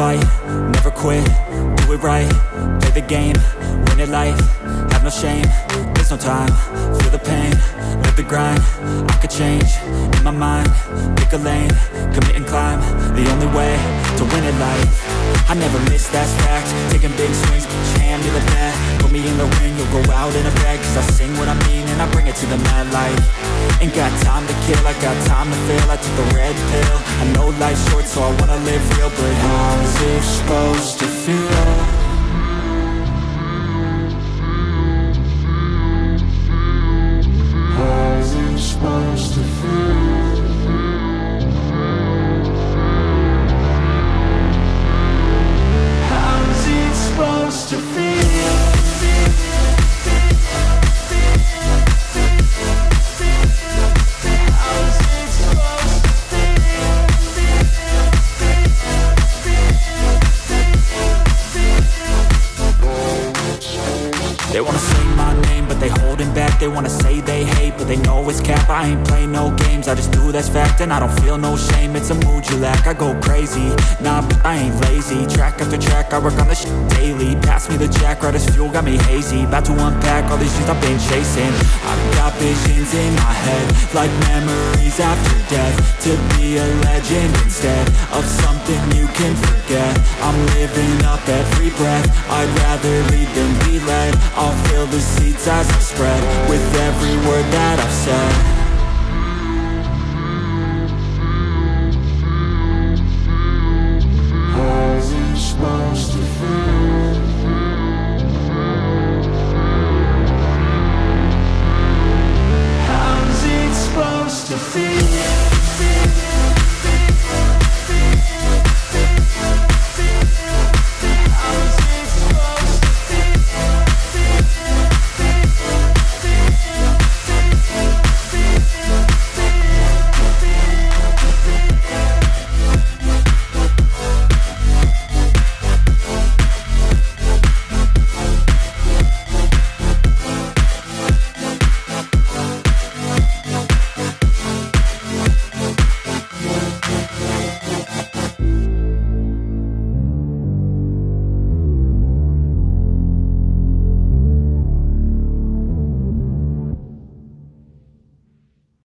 fight, never quit, do it right Play the game, win it life, have no shame There's no time, feel the pain, live the grind I could change, in my mind, pick a lane Commit and climb, the only way to win it life I never miss, that's fact, taking big swings, hand me the bat Put me in the ring, you'll go out in a bag Cause I sing what I mean and I bring it to the mad light Ain't got time to kill, I got time to fail. I took the red pill, I know life's short so I wanna live real but hard supposed to feel? My name, but they holding back. They wanna say they hate, but they know it's cap. I ain't play no games, I just do that's fact And I don't feel no shame, it's a mood you lack I go crazy, nah, but I ain't lazy. Track after track, I work on this shit daily. Pass me the jack, right as fuel, got me hazy. About to unpack all these things I've been chasing. I've got visions in my head Like memories after death. To be a legend instead Of something you can forget. I'm living up every breath. I'd rather lead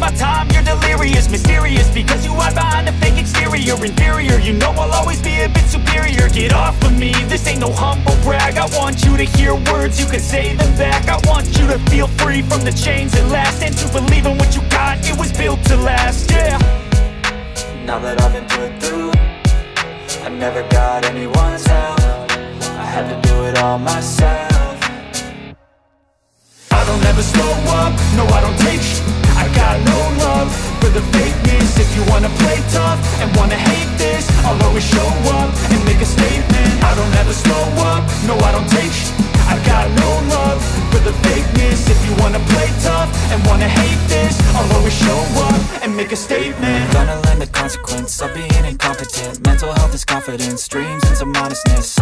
my time, you're delirious Mysterious, because you hide behind a fake exterior Inferior, you know I'll always be a bit superior. Get off of me, this ain't no humble brag. I want you to hear words, you can say them back. I want you to feel free from the chains that last And to believe in what you got, it was built to last, yeah. Now that I've been put through I never got anyone's help. I had to do it all myself don't ever slow up, no I don't take sh- I got no love for the fakeness. If you wanna play tough and wanna hate this I'll always show up and make a statement. I don't ever slow up, no I don't take sh- I got no love for the fakeness. If you wanna play tough and wanna hate this I'll always show up and make a statement. Gonna learn the consequence of being incompetent. Mental health is confidence, dreams and some honestness